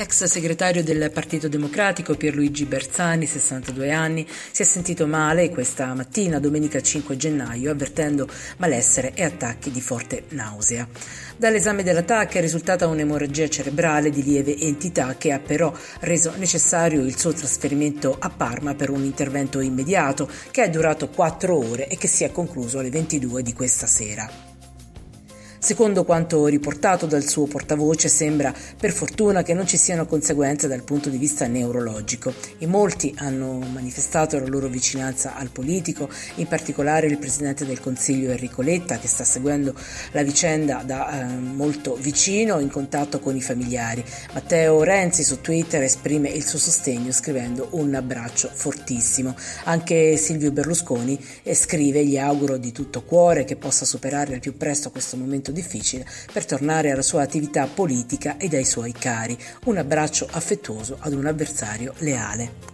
Ex segretario del Partito Democratico Pierluigi Bersani, 62 anni, si è sentito male questa mattina, domenica 5 gennaio, avvertendo malessere e attacchi di forte nausea. Dall'esame dell'attacco è risultata un'emorragia cerebrale di lieve entità che ha però reso necessario il suo trasferimento a Parma per un intervento immediato che è durato 4 ore e che si è concluso alle 22 di questa sera. Secondo quanto riportato dal suo portavoce, sembra per fortuna che non ci siano conseguenze dal punto di vista neurologico e molti hanno manifestato la loro vicinanza al politico, in particolare il presidente del Consiglio Enrico Letta che sta seguendo la vicenda da eh, molto vicino in contatto con i familiari. Matteo Renzi su Twitter esprime il suo sostegno scrivendo un abbraccio fortissimo. Anche Silvio Berlusconi scrive gli auguro di tutto cuore che possa superare al più presto questo momento momento difficile per tornare alla sua attività politica e ai suoi cari. Un abbraccio affettuoso ad un avversario leale.